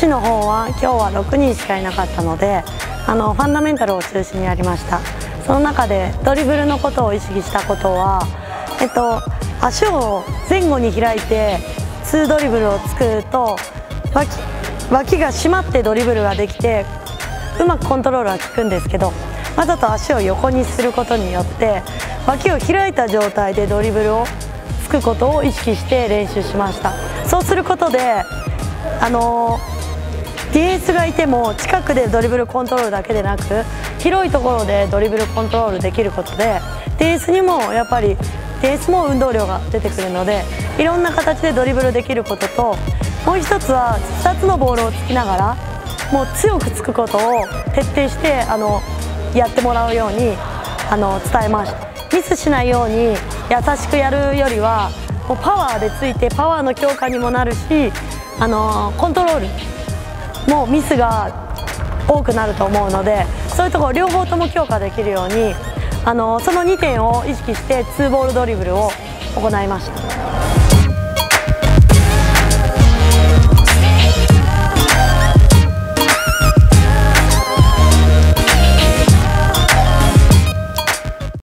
手の方は今日は6人しかいなかったのであのファンダメンタルを中心にやりました。その中でドリブルのことを意識したことは、えっと、足を前後に開いて2ドリブルを作ると脇脇が締まってドリブルができてうまくコントロールは効くんですけどわざと足を横にすることによって脇を開いた状態でドリブルをつくことを意識して練習しました。そうすることであのディフェンスがいても近くでドリブルコントロールだけでなく広いところでドリブルコントロールできることでディフェンスにもやっぱりディフェンスも運動量が出てくるのでいろんな形でドリブルできることともう一つは2つのボールをつきながらもう強くつくことを徹底してあのやってもらうようにあの伝えましたミスしないように優しくやるよりはもうパワーでついてパワーの強化にもなるしあのコントロールもミスが多くなると思うのでそういうところ両方とも強化できるようにあのその2点を意識して2ボールドリブルを行いました。